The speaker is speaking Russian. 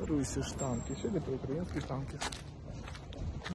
Беруся штанки. ще йде про українські штанки?